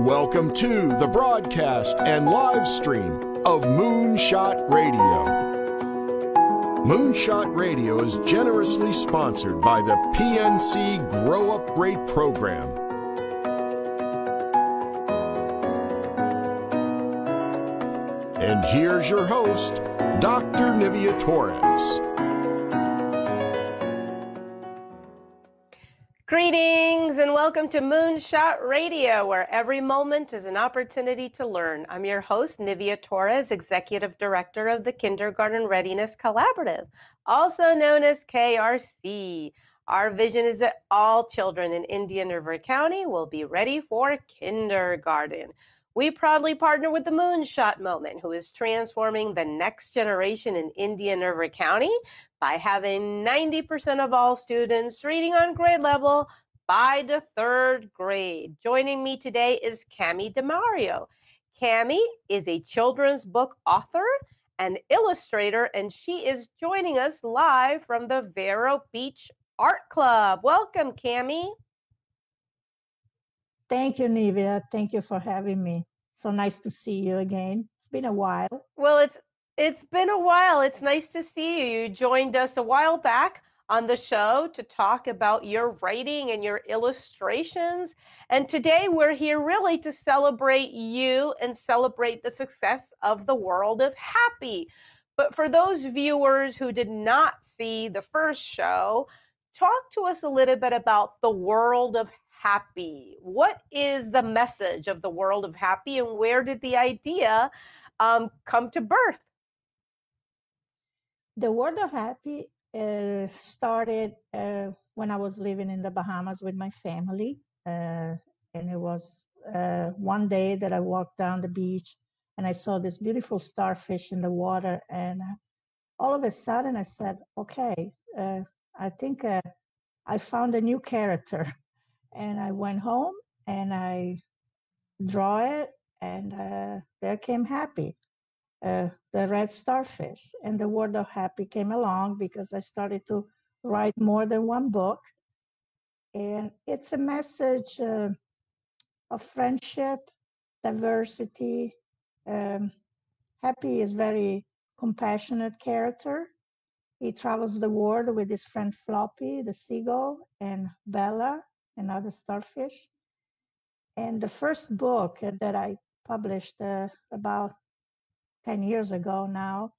Welcome to the broadcast and live stream of Moonshot Radio. Moonshot Radio is generously sponsored by the PNC Grow Up Great program. And here's your host, Dr. Nivea Torres. Welcome to Moonshot Radio, where every moment is an opportunity to learn. I'm your host, Nivea Torres, Executive Director of the Kindergarten Readiness Collaborative, also known as KRC. Our vision is that all children in Indian River County will be ready for kindergarten. We proudly partner with the Moonshot Moment, who is transforming the next generation in Indian River County by having 90% of all students reading on grade level by the third grade. Joining me today is Cami DeMario. Camy is a children's book author and illustrator, and she is joining us live from the Vero Beach Art Club. Welcome, Camy. Thank you, Nivea. Thank you for having me. So nice to see you again. It's been a while. Well, it's it's been a while. It's nice to see you. You joined us a while back on the show to talk about your writing and your illustrations. And today we're here really to celebrate you and celebrate the success of the world of happy. But for those viewers who did not see the first show, talk to us a little bit about the world of happy. What is the message of the world of happy and where did the idea um, come to birth? The World of Happy uh, started uh, when I was living in the Bahamas with my family. Uh, and it was uh, one day that I walked down the beach and I saw this beautiful starfish in the water. And uh, all of a sudden I said, okay, uh, I think I found a new character. And I went home and I draw it and there came happy uh, the red starfish. And the world of happy came along because I started to write more than one book. And it's a message uh, of friendship, diversity. Um, happy is very compassionate character. He travels the world with his friend Floppy, the seagull, and Bella, another starfish. And the first book that I published uh, about 10 years ago now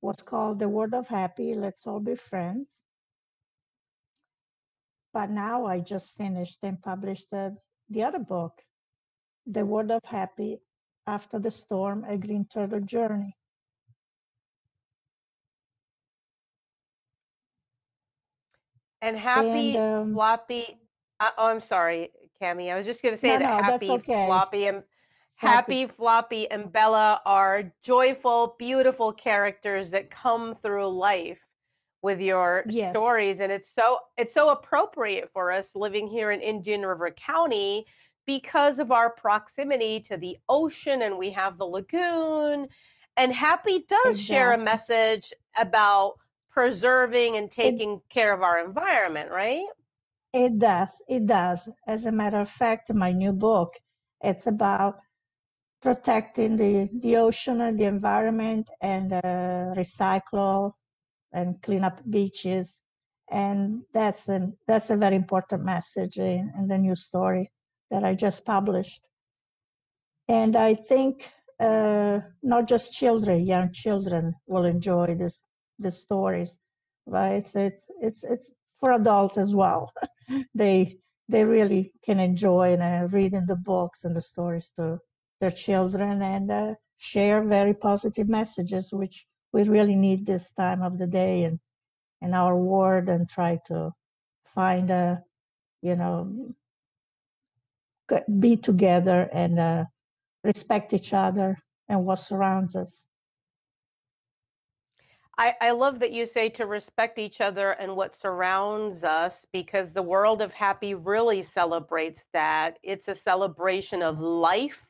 was called The World of Happy, Let's All Be Friends. But now I just finished and published the, the other book, The World of Happy After the Storm, A Green Turtle Journey. And happy, and, um, floppy. Uh, oh, I'm sorry, Camy. I was just going to say no, that no, happy, okay. floppy, and Happy, Floppy, and Bella are joyful, beautiful characters that come through life with your yes. stories and it's so it's so appropriate for us living here in Indian River County because of our proximity to the ocean and we have the lagoon and Happy does exactly. share a message about preserving and taking it, care of our environment, right? It does. It does. As a matter of fact, my new book it's about protecting the, the ocean and the environment and uh, recycle and clean up beaches. And that's a, that's a very important message in, in the new story that I just published. And I think uh, not just children, young children will enjoy this the stories, but it's it's it's it's for adults as well. they they really can enjoy and uh, reading the books and the stories too their children and uh, share very positive messages, which we really need this time of the day and in our world, and try to find a, you know, be together and uh, respect each other and what surrounds us. I, I, love that you say to respect each other and what surrounds us because the world of happy really celebrates that. It's a celebration of life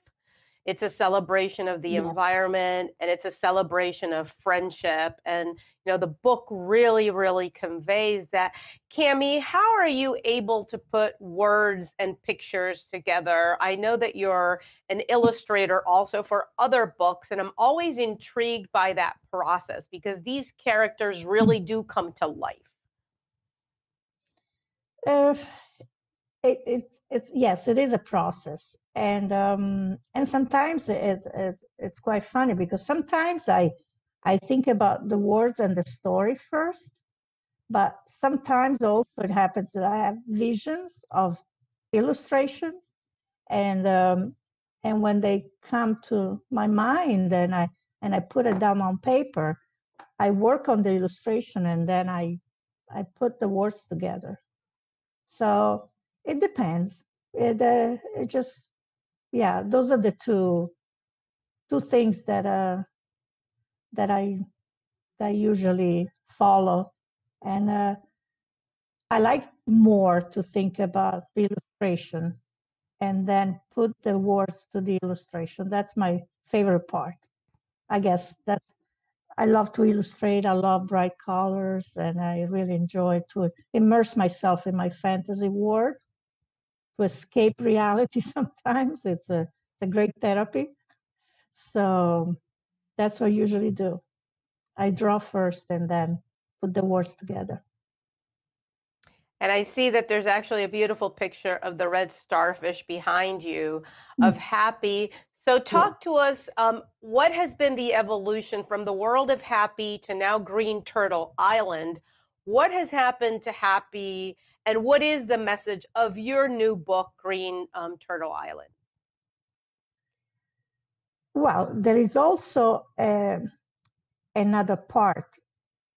it's a celebration of the yes. environment and it's a celebration of friendship and you know the book really really conveys that. Camy how are you able to put words and pictures together? I know that you're an illustrator also for other books and i'm always intrigued by that process because these characters really do come to life. Uh, it, it, it's yes it is a process and um, and sometimes it's it's it's quite funny because sometimes I I think about the words and the story first, but sometimes also it happens that I have visions of illustrations, and um, and when they come to my mind and I and I put it down on paper, I work on the illustration and then I I put the words together. So it depends. It uh, it just yeah, those are the two two things that uh that I that I usually follow, and uh, I like more to think about the illustration and then put the words to the illustration. That's my favorite part. I guess that's I love to illustrate. I love bright colors, and I really enjoy to immerse myself in my fantasy world to escape reality sometimes. It's a, it's a great therapy. So that's what I usually do. I draw first and then put the words together. And I see that there's actually a beautiful picture of the red starfish behind you of mm. Happy. So, talk to us. Um, what has been the evolution from the world of Happy to now Green Turtle Island? What has happened to Happy and what is the message of your new book, Green um, Turtle Island? Well, there is also uh, another part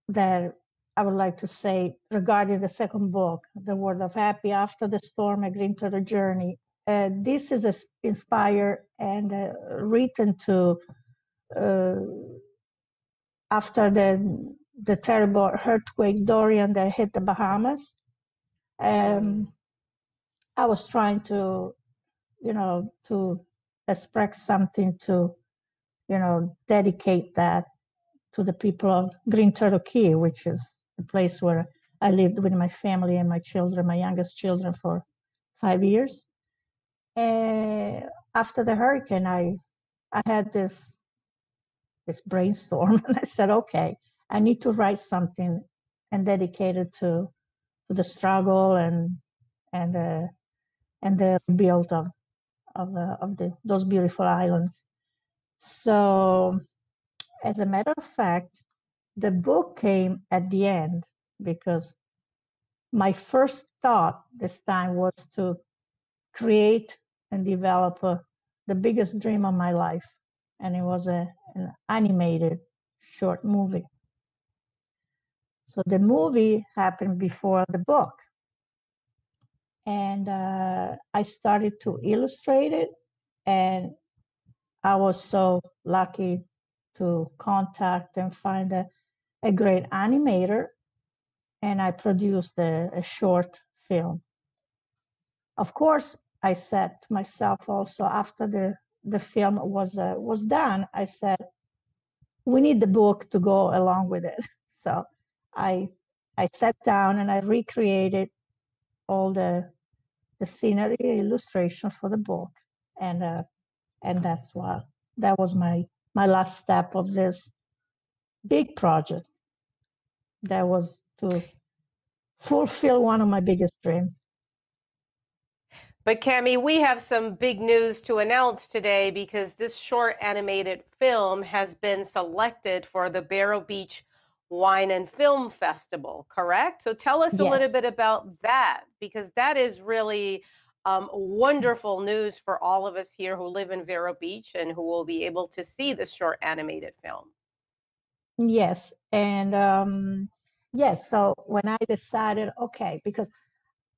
that I would like to say regarding the second book, The World of Happy After the Storm, A Green Turtle Journey. Uh, this is a, inspired and uh, written to after the the terrible earthquake Dorian that hit the Bahamas um, I was trying to, you know, to express something to, you know, dedicate that to the people of Green Turtle Cay, which is the place where I lived with my family and my children, my youngest children, for five years. And after the hurricane, I I had this this brainstorm, and I said, okay, I need to write something and dedicate it to the struggle and and uh, and the build of of, uh, of the those beautiful islands. So, as a matter of fact, the book came at the end because my first thought this time was to create and develop a, the biggest dream of my life, and it was a, an animated short movie. So the movie happened before the book. And uh, I started to illustrate it. And I was so lucky to contact and find a, a great animator. And I produced a, a short film. Of course, I said to myself also after the, the film was uh, was done, I said, we need the book to go along with it. So I I sat down and I recreated all the the scenery illustration for the book, and uh, and that's what that was my my last step of this big project. That was to fulfill one of my biggest dreams. But Camy, we have some big news to announce today because this short animated film has been selected for the Vero Beach Wine and Film Festival, correct? So tell us a little bit about that because that is really um, wonderful news for all of us here who live in Vero Beach and who will be able to see this short animated film. Yes, and um, yes. So when I decided, okay, because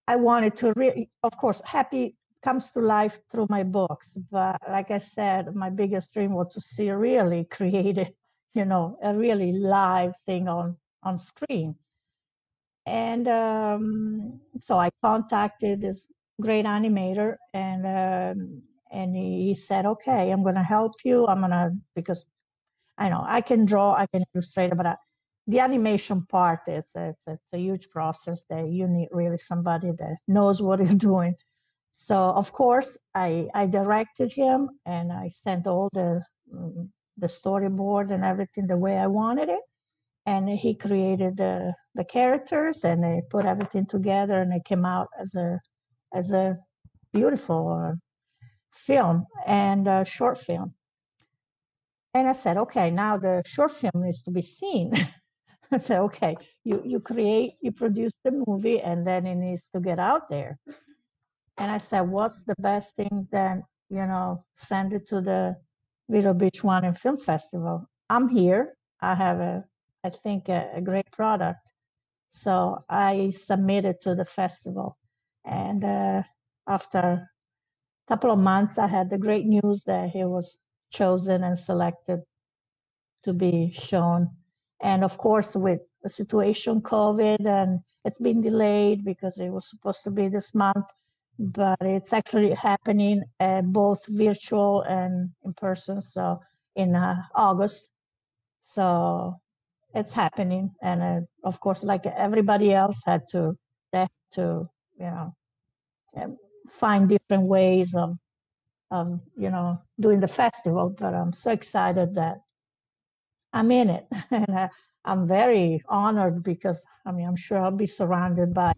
I wanted to really, of course, happy comes to life through my books, but like I said, my biggest dream was to see really created you know, a really live thing on on screen. And um, so I contacted this great animator, and um, and he, said, "Okay, I'm going to help you. I'm going to because I know I can draw, I can illustrate, but I, the animation part it's, it's it's a huge process that you need really somebody that knows what you're doing so of course i i directed him and i sent all the mm, the storyboard and everything the way i wanted it. And he created the the characters and they put everything together and it came out as a as a beautiful uh, film and a short film. And i said okay now the short film is to be seen. I said, okay, you, you create, you produce the movie, and then it needs to get out there. And I said, what's the best thing then, you know, send it to the Vero Beach Wine and Film Festival. I'm here. I have a, I think, a, a great product. So I submitted to the festival. And uh, after a couple of months, I had the great news that he was chosen and selected to be shown and of course, with the situation, COVID, and it's been delayed because it was supposed to be this month, but it's actually happening uh, both virtual and in person. So in uh, August. So it's happening. And uh, of course, like everybody else had to, they to, you know, um, find different ways of, of, you know, doing the festival. But I'm so excited that I'm in it. and uh, I'm very honored because I mean, I'm sure I'll be surrounded by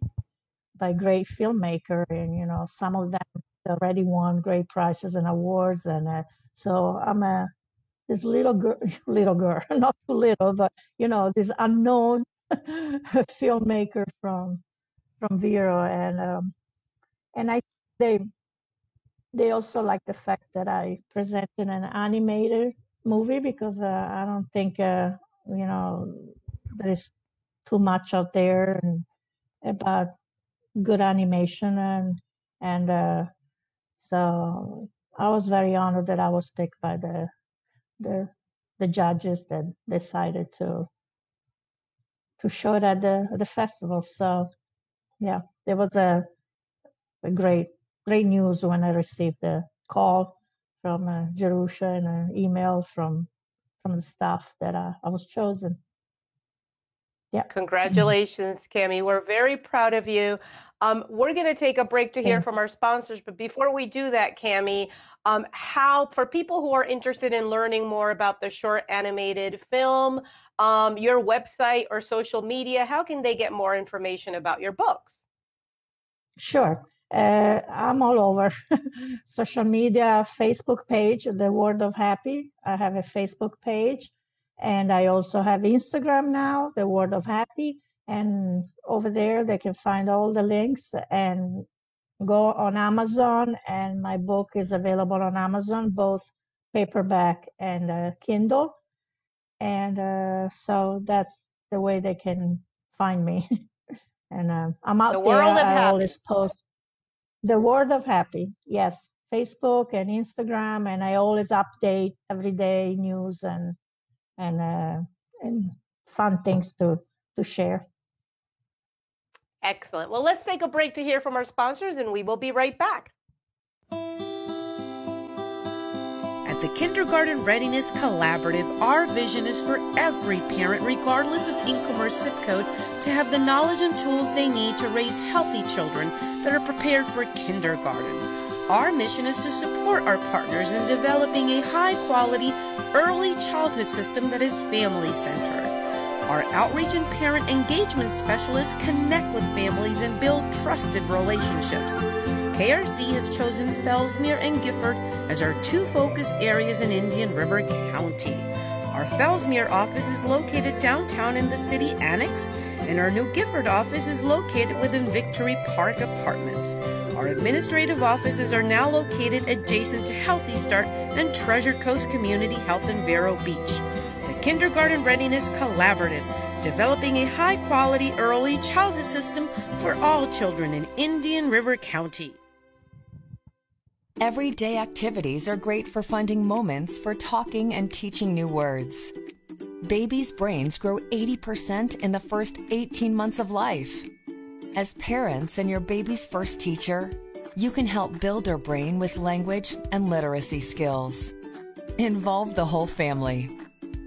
by great filmmaker and, you know, some of them already won great prizes and awards. And uh, so I'm a, this little girl, little girl, not too little, but, you know, this unknown filmmaker from, from Vero. And, um, and I, they, they also like the fact that I presented an animated movie because uh, I don't think uh, you know there's too much out there and about good animation and and uh, so I was very honored that I was picked by the the the judges that decided to to show it at the the festival. So yeah, there was a, a great great news when I received the call from uh, Jerusha and an email from from the staff that uh, I was chosen. Yeah. Congratulations, Camy. We're very proud of you. Um, we're going to take a break to hear from our sponsors, but before we do that, Camy, um, how for people who are interested in learning more about the short animated film, um, your website or social media, how can they get more information about your books? Sure. Uh, I'm all over social media, Facebook page, The World of Happy. I have a Facebook page, and I also have Instagram now, The World of Happy. And over there, they can find all the links and go on Amazon. And my book is available on Amazon, both paperback and uh, Kindle. And uh, so that's the way they can find me. and uh, I'm out the there. I happy. always post the World of Happy, yes. Facebook and Instagram, and I always update everyday news and and uh, and fun things to to share. Excellent. Well, let's take a break to hear from our sponsors, and we will be right back. At the Kindergarten Readiness Collaborative, our vision is for every parent, regardless of income or zip code, to have the knowledge and tools they need to raise healthy children that are prepared for kindergarten. Our mission is to support our partners in developing a high quality early childhood system that is family centered. Our outreach and parent engagement specialists connect with families and build trusted relationships. KRC has chosen Fellsmere and Gifford as our two focus areas in Indian River County. Our Fellsmere office is located downtown in the city annex, and our new Gifford office is located within Victory Park Apartments. Our administrative offices are now located adjacent to Healthy Start and Treasure Coast Community Health in Vero Beach. The Kindergarten Readiness Collaborative, developing a high quality early childhood system for all children in Indian River County. Everyday activities are great for finding moments for talking and teaching new words. Babies' brains grow 80% in the first 18 months of life. As parents and your baby's first teacher, you can help build their brain with language and literacy skills. Involve the whole family.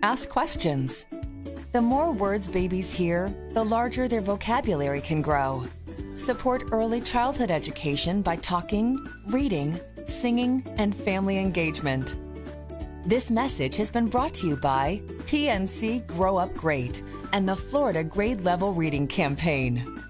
Ask questions. The more words babies hear, the larger their vocabulary can grow. Support early childhood education by talking, reading, singing, and family engagement. This message has been brought to you by PNC Grow Up Great and the Florida Grade Level Reading Campaign.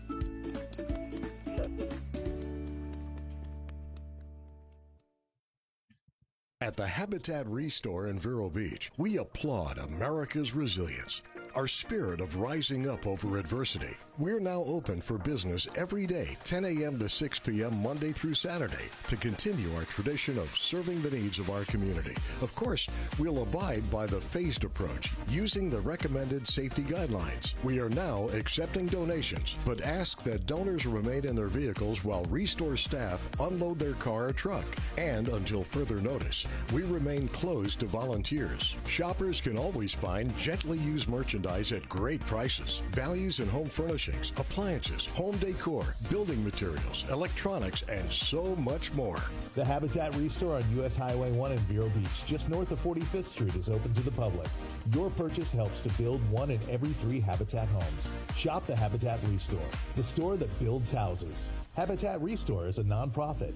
At the Habitat Restore in Vero Beach, we applaud America's resilience our spirit of rising up over adversity. We're now open for business every day, 10 a.m. to 6 p.m. Monday through Saturday, to continue our tradition of serving the needs of our community. Of course, we'll abide by the phased approach, using the recommended safety guidelines. We are now accepting donations, but ask that donors remain in their vehicles while Restore staff unload their car or truck. And until further notice, we remain closed to volunteers. Shoppers can always find gently used merchandise at great prices, values in home furnishings, appliances, home decor, building materials, electronics, and so much more. The Habitat Restore on U.S. Highway 1 in Vero Beach, just north of 45th Street, is open to the public. Your purchase helps to build one in every three Habitat homes. Shop the Habitat Restore, the store that builds houses. Habitat Restore is a nonprofit.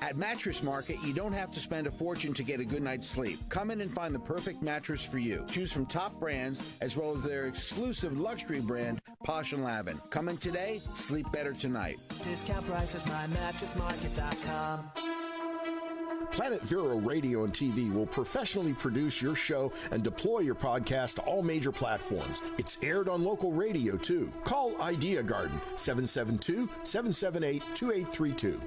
At Mattress Market, you don't have to spend a fortune to get a good night's sleep. Come in and find the perfect mattress for you. Choose from top brands as well as their exclusive luxury brand, Posh and Lavin. Come in today, sleep better tonight. Discount prices, at mymattressmarket.com. Planet Vero Radio and TV will professionally produce your show and deploy your podcast to all major platforms. It's aired on local radio too. Call Idea Garden 772 778 2832.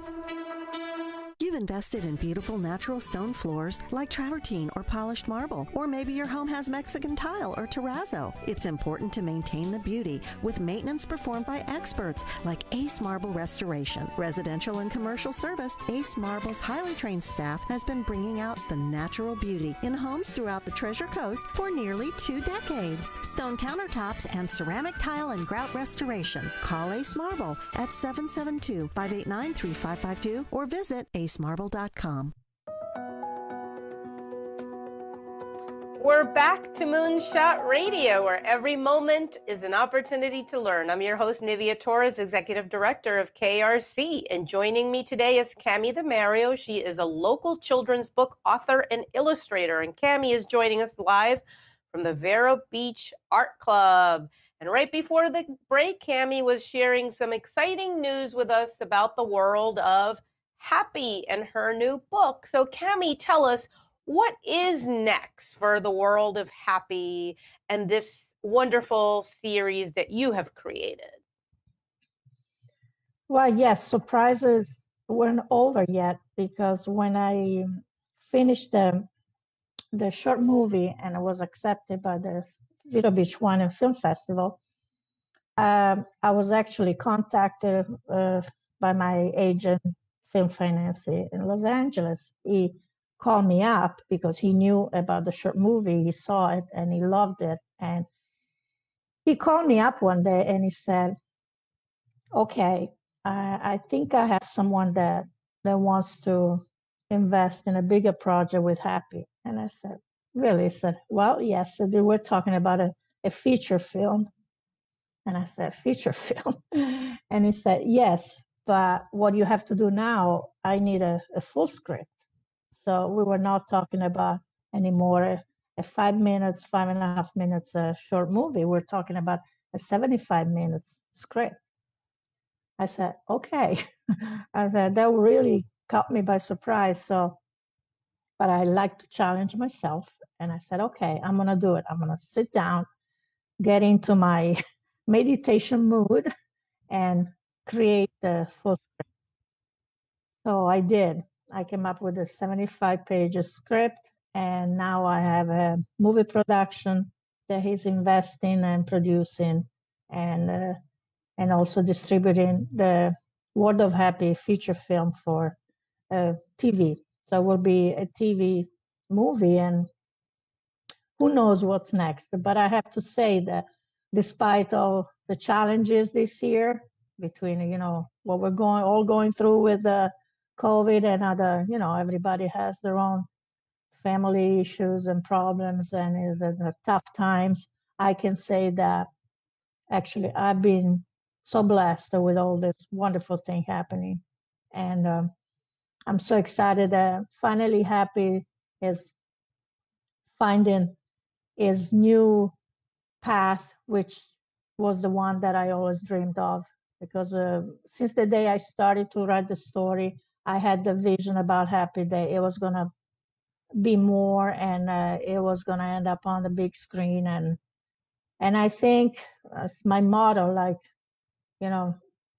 Invested in beautiful natural stone floors like travertine or polished marble, or maybe your home has Mexican tile or terrazzo. It's important to maintain the beauty with maintenance performed by experts like Ace Marble Restoration. Residential and commercial service, Ace Marble's highly trained staff has been bringing out the natural beauty in homes throughout the Treasure Coast for nearly two decades. Stone countertops and ceramic tile and grout restoration. Call Ace Marble at 772 589 3552 or visit Ace spacemarble.com. We're back to Moonshot Radio, where every moment is an opportunity to learn. I'm your host, Nivea Torres, Executive Director of KRC. And joining me today is Camy de Mario. She is a local children's book author and illustrator. And Camy is joining us live from the Vero Beach Art Club. And right before the break, Camy was sharing some exciting news with us about the world of Happy in her new book. So, Camy, tell us what is next for the world of Happy and this wonderful series that you have created? Well, yes, surprises weren't over yet because when I finished the the short movie and it was accepted by the Vero Beach Wine and Film Festival, um, I was actually contacted uh, by my agent film financier in Los Angeles. He called me up because he knew about the short movie. He saw it and he loved it. And he called me up one day and he said, "Okay, I, I think I have someone that that wants to invest in a bigger project with Happy." And I said, "Really?" He said, "Well, yes." So they were talking about a, a feature film. And I said, feature film? and he said, yes, but what you have to do now, I need a, a full script. So we were not talking about anymore a, a five minutes, five and a half minutes uh, short movie. We're talking about a 75 minutes script. I said, okay. I said, that really caught me by surprise. So, but I like to challenge myself. And I said, okay, I'm going to do it. I'm going to sit down, get into my meditation mood, and create the full script. So I did. I came up with a 75 pages script, and now I have a movie production that he's investing and producing, and uh, and also distributing the World of Happy feature film for uh, TV. So it will be a TV movie, and who knows what's next. But I have to say that despite all the challenges this year between you know what we're going all going through with the COVID and other you know everybody has their own family issues and problems and the, tough times. I can say that actually I've been so blessed with all this wonderful thing happening, and um, I'm so excited that finally happy is finding his new path, which was the one that I always dreamed of. Because uh, since the day I started to write the story, I had the vision about Happy Day. it was going to be more and uh, it was going to end up on the big screen. And and I think that's my motto, like, you know,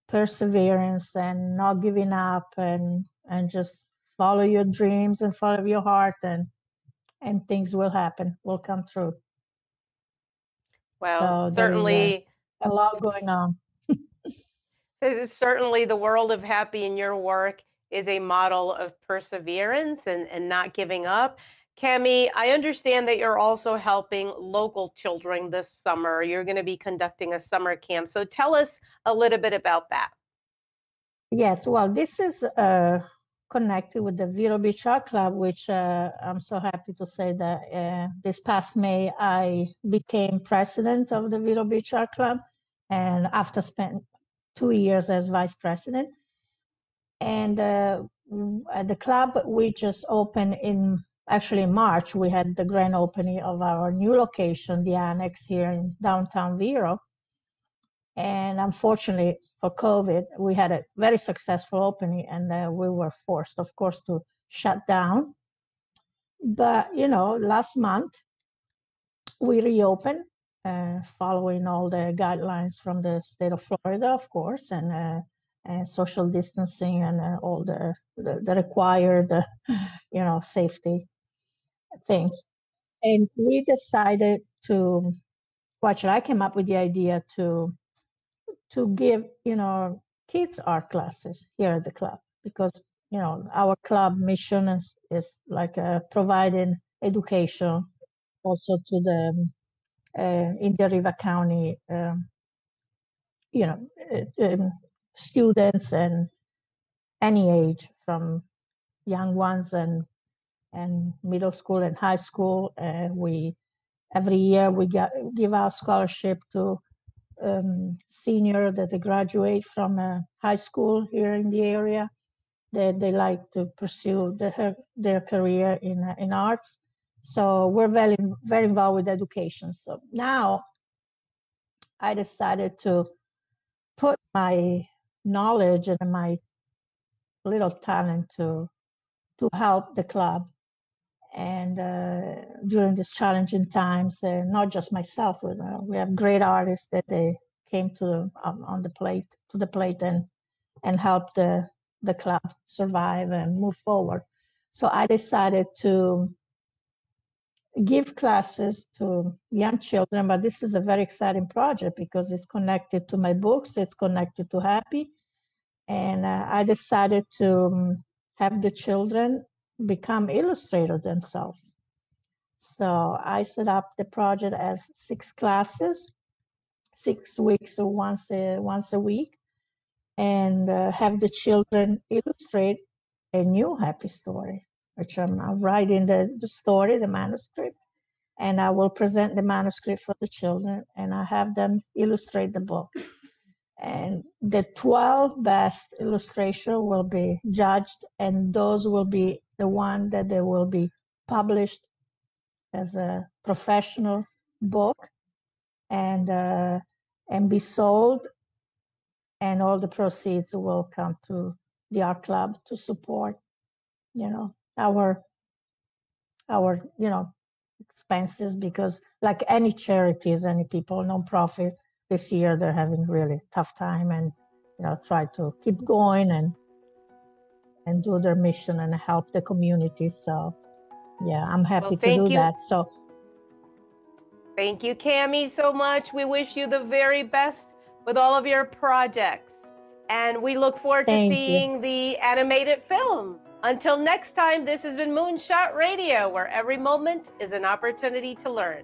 perseverance and not giving up and and just follow your dreams and follow your heart and and things will happen, will come true. Well, so certainly a, a lot going on. Certainly the world of happy in your work is a model of perseverance and, and not giving up. Camy, I understand that you're also helping local children this summer. You're going to be conducting a summer camp. So tell us a little bit about that. Yes, well, this is uh, connected with the Vero Beach Art Club, which uh, I'm so happy to say that uh, this past May I became president of the Vero Beach Art Club, and after spent two years as vice president. And uh, at the club, we just opened in actually in March. We had the grand opening of our new location, the annex here in downtown Vero and unfortunately for COVID, we had a very successful opening and uh, we were forced, of course, to shut down. But, you know, last month we reopened uh, following all the guidelines from the state of Florida, of course, and, uh, and social distancing and uh, all the, the, the required, you know, safety things. And we decided to, actually, I came up with the idea to to give you know kids art classes here at the club because you know our club mission is, is like uh, providing education also to the uh, Indian River County um, you know uh, um, students and any age from young ones and and middle school and high school and we every year we get, give our scholarship to um, senior that they graduate from a high school here in the area that they like to pursue their, their career in, in arts. So we're very, very involved with education. So now I decided to put my knowledge and my little talent to to help the club and uh, during these challenging times, uh, not just myself, we, uh, we have great artists that they came to um, on the plate to the plate and and help the the club survive and move forward. So I decided to give classes to young children, but this is a very exciting project because it's connected to my books, it's connected to Happy, and uh, I decided to um, have the children become illustrators themselves. So I set up the project as six classes, six weeks or once a, once a week, and uh, have the children illustrate a new happy story, which I'm, I'm writing the, the story, the manuscript, and I will present the manuscript for the children, and I have them illustrate the book. And the 12 best illustration will be judged, and those will be the one that they will be published as a professional book and uh, and be sold and all the proceeds will come to the art club to support you know our our you know expenses because like any charities any people nonprofit this year they're having really tough time and you know try to keep going and and do their mission and help the community. So, yeah, I'm happy well, to do you. that. So, thank you, Camy, so much. We wish you the very best with all of your projects, and we look forward thank to seeing you. the animated film. Until next time, this has been Moonshot Radio, where every moment is an opportunity to learn.